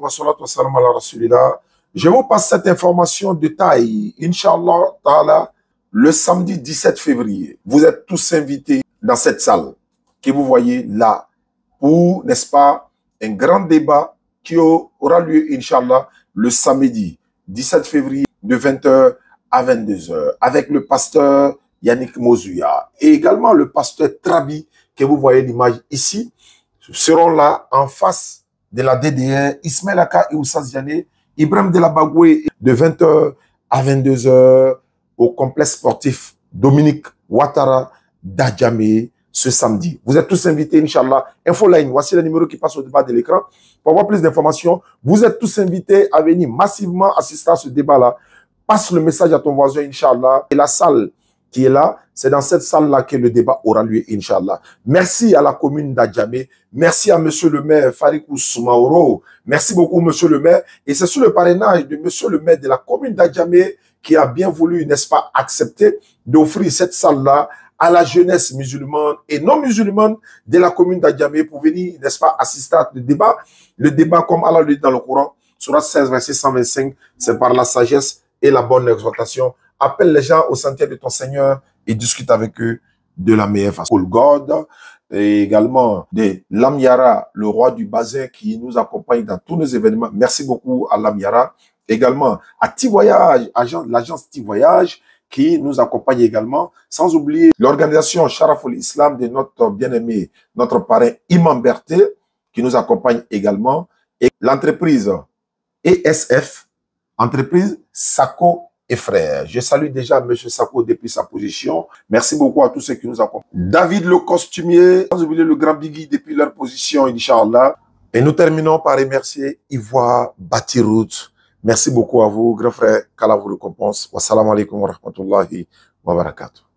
Wa ala Rasulillah. Je vous passe cette information de taille. Inch'Allah, le samedi 17 février, vous êtes tous invités dans cette salle que vous voyez là pour, n'est-ce pas, un grand débat qui aura lieu, Inch'Allah, le samedi 17 février de 20h à 22h avec le pasteur Yannick Mozuya. Et également le pasteur Trabi que vous voyez l'image ici seront là en face de la DDR, Ismaël Aka et Oussaz Ibrahim Delabagoué de 20h à 22h au complexe sportif Dominique Ouattara d'Adjamé ce samedi. Vous êtes tous invités, Inch'Allah. Infoline, voici le numéro qui passe au débat de l'écran. Pour avoir plus d'informations, vous êtes tous invités à venir massivement assister à ce débat-là. Passe le message à ton voisin, Inch'Allah. Et la salle qui est là, c'est dans cette salle-là que le débat aura lieu, Inch'Allah. Merci à la commune d'Adjamé. Merci à monsieur le maire Farikou Soumaoro. Merci beaucoup, monsieur le maire. Et c'est sous le parrainage de monsieur le maire de la commune d'Adjamé qui a bien voulu, n'est-ce pas, accepter d'offrir cette salle-là à la jeunesse musulmane et non musulmane de la commune d'Adjamé pour venir, n'est-ce pas, assister à ce débat. Le débat, comme Allah le dit dans le Coran, sera 16, verset 125, c'est par la sagesse et la bonne exhortation appelle les gens au sentier de ton Seigneur et discute avec eux de la meilleure façon. God, et également de Lamyara, le roi du bassin qui nous accompagne dans tous nos événements. Merci beaucoup à Lamyara. Également à T-Voyage, l'agence T-Voyage qui nous accompagne également, sans oublier l'organisation Sharaful Islam de notre bien-aimé, notre parrain Imam Berté, qui nous accompagne également, et l'entreprise ESF, entreprise Sako et frères. Je salue déjà M. Sako depuis sa position. Merci beaucoup à tous ceux qui nous accompagnent. David le costumier, sans oublier le grand Biggie depuis leur position, Inch'Allah. Et nous terminons par remercier Ivoire Batirout. Merci beaucoup à vous, grand frère. Qu'Allah vous récompense. Wassalamu alaikum wa rahmatullahi wa barakatuh.